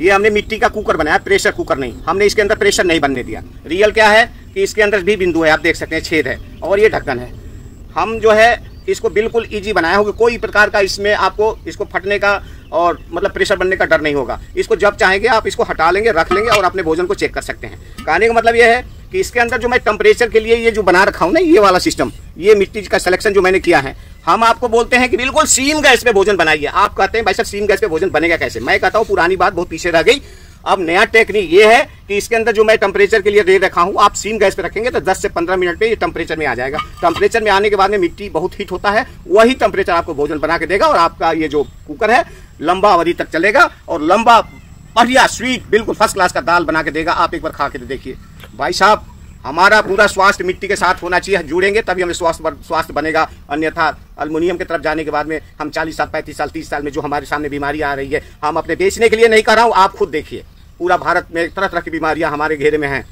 ये हमने मिट्टी का कुकर बनाया, प्रेशर कुकर नहीं। हमने इसके अंदर प्रेशर नहीं बनने दिया। रियल क्या है कि इसके अंदर भी बिंदु है, आप देख सकते हैं, छेद है, और ये ढक्कन है। हम जो है, इसको बिल्कुल इजी बनाया होगा। कोई प्रकार का इसमें आपको इसको फटने का और मतलब प्रेशर बनने का डर नहीं होगा। इसको जब चाहेंगे, आप इसको हटा लेंगे, रख लेंगे और अपने भोजन को चेक कर सकते हैं। कहने का मतलब यह है कि इसके अंदर जो मैं टेम्परेचर के लिए ये जो बना रखा हूँ ना, ये वाला सिस्टम ये मिट्टी का सिलेक्शन जो मैंने किया है, हम आपको बोलते हैं कि बिल्कुल सीम गैस पे भोजन बनाइए। आप कहते हैं, भाई साहब सीम गैस पे भोजन बनेगा कैसे? मैं कहता हूँ, पुरानी बात बहुत पीछे रह गई। अब नया टेक्निक ये है कि इसके अंदर जो मैं टेम्परेचर के लिए दे रखा हूँ, आप सीम गैस पे रखेंगे तो 10 से 15 मिनट पे ये टेम्परेचर में आ जाएगा। टेम्परेचर में आने के बाद में मिट्टी बहुत हीट होता है, वही टेम्परेचर आपको भोजन बना के देगा और आपका ये जो कुकर है, लंबा अवधि तक चलेगा और लंबा बढ़िया स्वीट बिल्कुल फ़र्स्ट क्लास का दाल बना के देगा। आप एक बार खा के देखिए। भाई साहब, हमारा पूरा स्वास्थ्य मिट्टी के साथ होना चाहिए। जुड़ेंगे, तभी हमें स्वास्थ्य स्वास्थ्य बनेगा। अन्यथा अल्मोनियम की तरफ़ जाने के बाद में हम 40 साल, पैंतीस साल 30 साल में जो हमारे सामने बीमारी आ रही है, हम अपने बेचने के लिए नहीं कर रहा हूँ, आप खुद देखिए। पूरा भारत में तरह तरह की बीमारियाँ हमारे घेरे में हैं।